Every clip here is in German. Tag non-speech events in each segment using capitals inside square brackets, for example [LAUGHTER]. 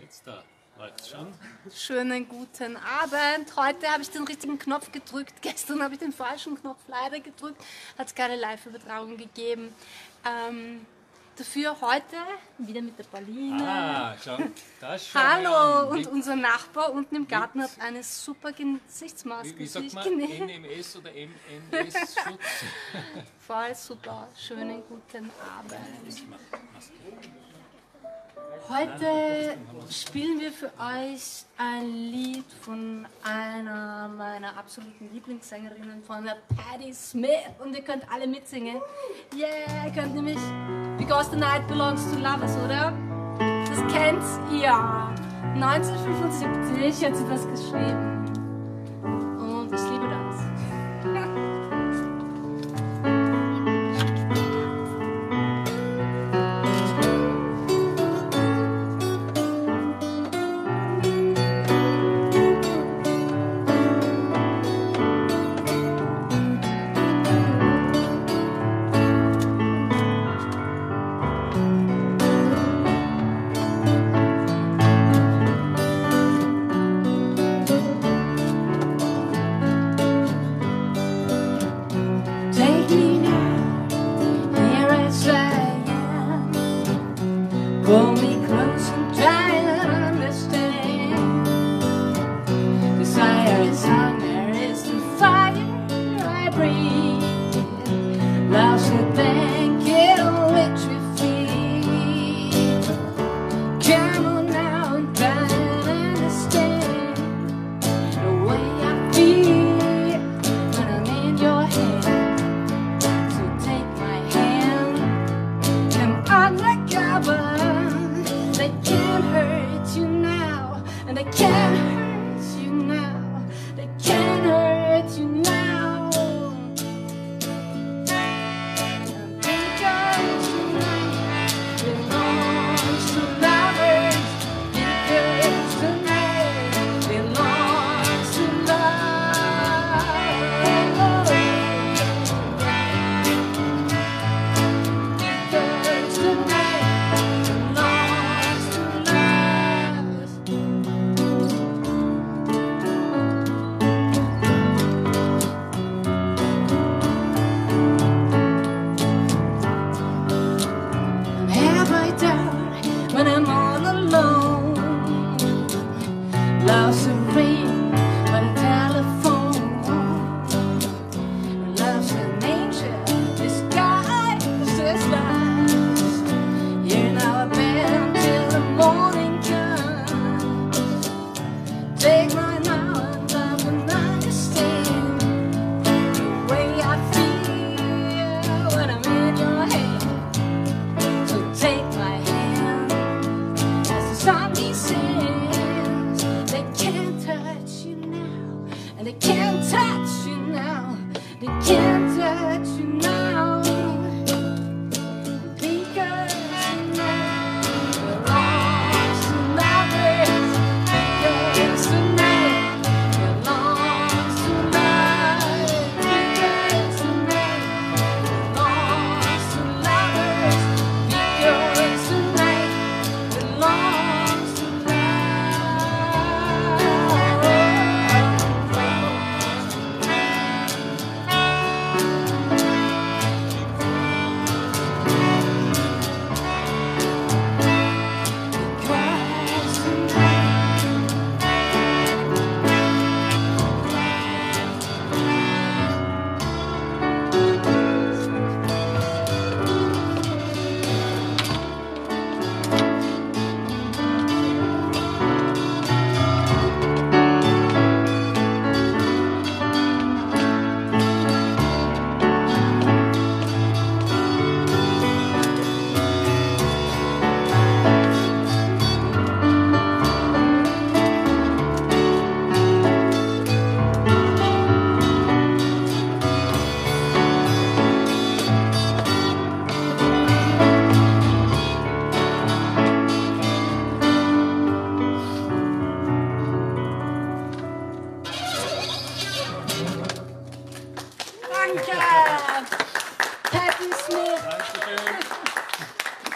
Jetzt da. Läuft's schon? Schönen guten Abend. Heute habe ich den richtigen Knopf gedrückt. [LAUGHS] Gestern habe ich den falschen Knopf leider gedrückt. Hat es keine Live-Übertragung gegeben. Ähm, dafür heute wieder mit der Pauline. Ah, schau. Das wir Hallo! Und unser Nachbar unten im Garten hat eine super Gesichtsmaske. Wie, wie sagt man? genäht. NMS oder MNS-Schutz? [LAUGHS] Voll super. Schönen guten Abend. Heute spielen wir für euch ein Lied von einer meiner absoluten Lieblingssängerinnen, von der Patti Smith. Und ihr könnt alle mitsingen. Yeah, ihr könnt nämlich Because the Night Belongs to Lovers, oder? Das kennt ihr. 1975 hat sie das geschrieben. Me close and try to. Desire is hunger, is the fire I breathe. Love's a blanket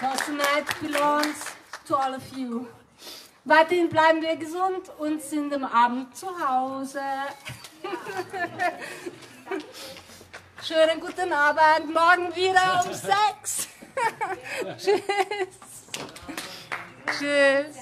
because tonight belongs to all of you. Weiterhin bleiben wir gesund und sind am Abend zu Hause. [LAUGHS] Schönen guten Abend, morgen wieder um sechs. [LAUGHS] Tschüss. Tschüss.